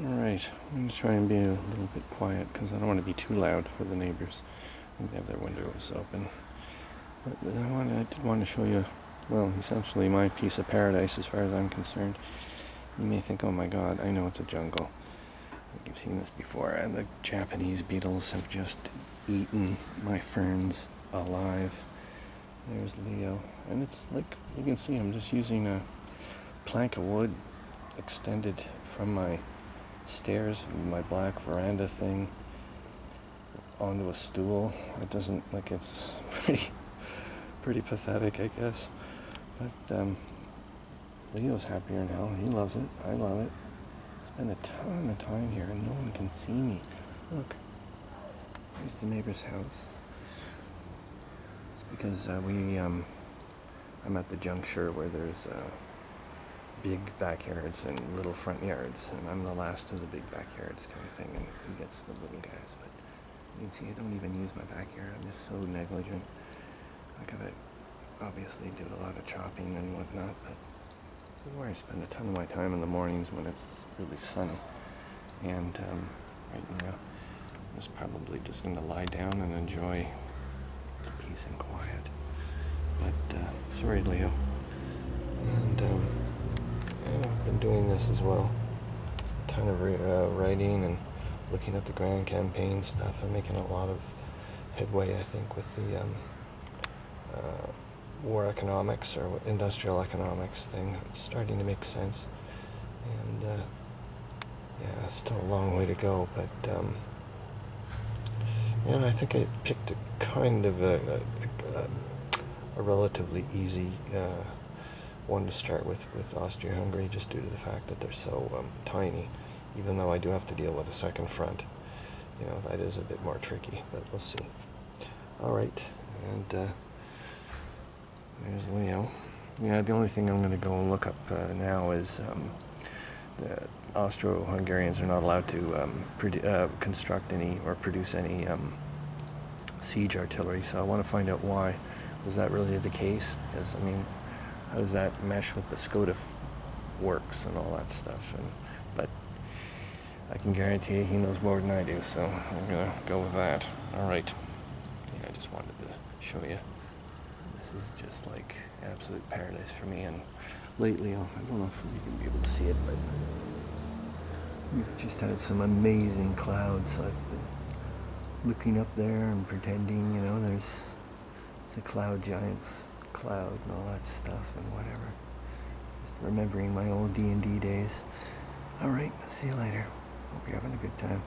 Alright, I'm going to try and be a little bit quiet because I don't want to be too loud for the neighbors. They have their windows open. But I, I did want to show you, well, essentially my piece of paradise as far as I'm concerned. You may think, oh my god, I know it's a jungle. You've seen this before, and the Japanese beetles have just eaten my ferns alive. There's Leo, and it's like, you can see I'm just using a plank of wood extended from my stairs, my black veranda thing, onto a stool. It doesn't, like, it's pretty, pretty pathetic, I guess. But, um, Leo's happier now. He loves it. I love it. Spend a ton of time here and no one can see me. Look, here's the neighbor's house. It's because uh, we, um, I'm at the juncture where there's, uh, big backyards and little front yards, and I'm the last of the big backyards kind of thing, and he gets the little guys. But you can see I don't even use my backyard. I'm just so negligent. I gotta obviously do a lot of chopping and whatnot, but this is where I spend a ton of my time in the mornings when it's really sunny. And um, right now, I'm just probably just gonna lie down and enjoy peace and quiet. But uh, sorry, Leo. And um, I've doing this as well. A ton of uh, writing and looking at the grand campaign stuff. I'm making a lot of headway, I think, with the um, uh, war economics or industrial economics thing. It's starting to make sense. And uh, yeah, still a long way to go, but um, yeah, I think I picked a kind of a, a, a relatively easy uh, one to start with with Austria-Hungary just due to the fact that they're so um, tiny. Even though I do have to deal with a second front, you know that is a bit more tricky, but we'll see. All right, and uh, there's Leo. Yeah, the only thing I'm going to go and look up uh, now is um, the Austro-Hungarians are not allowed to um, uh, construct any or produce any um, siege artillery, so I want to find out why. Was that really the case? Because, I mean, how does that mesh with the Skoda works and all that stuff? And but I can guarantee he knows more than I do, so I'm gonna go with that. All right. Yeah, I just wanted to show you. This is just like absolute paradise for me. And lately, oh, I don't know if you can be able to see it, but we've just had some amazing clouds. So I've been looking up there and pretending, you know, there's the cloud giants cloud and all that stuff and whatever. Just remembering my old D&D days. All right, see you later. Hope you're having a good time.